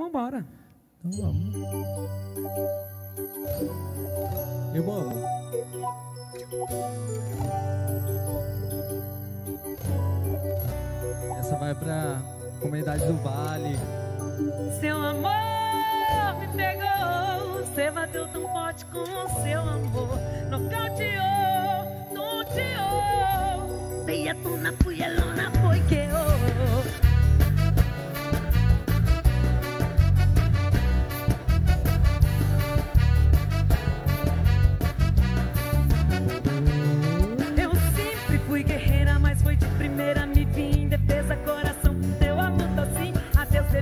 vambora. Então vamos. Amo. Essa vai pra comunidade do Vale. Seu amor me pegou, você bateu tão forte com o seu amor. Nocauteou, tonteou. Veia tu na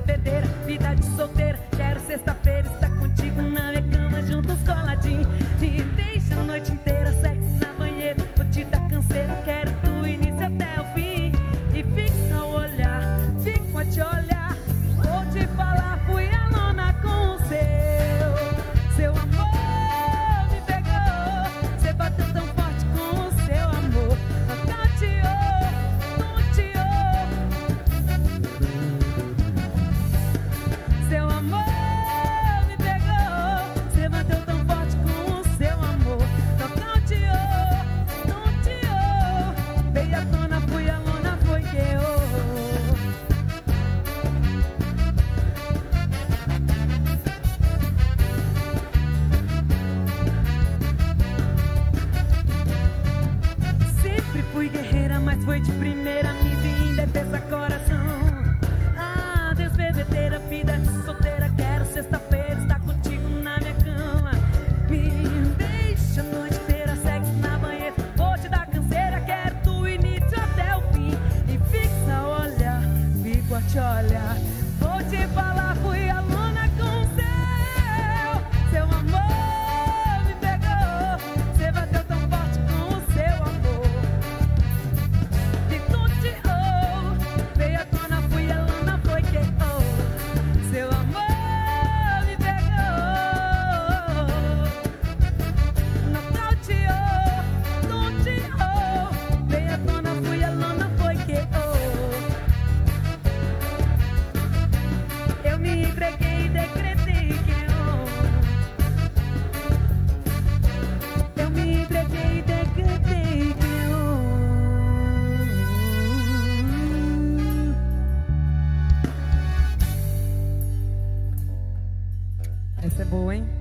bebedeira, vida de solteira. Foi de primeira minha. é boa, hein?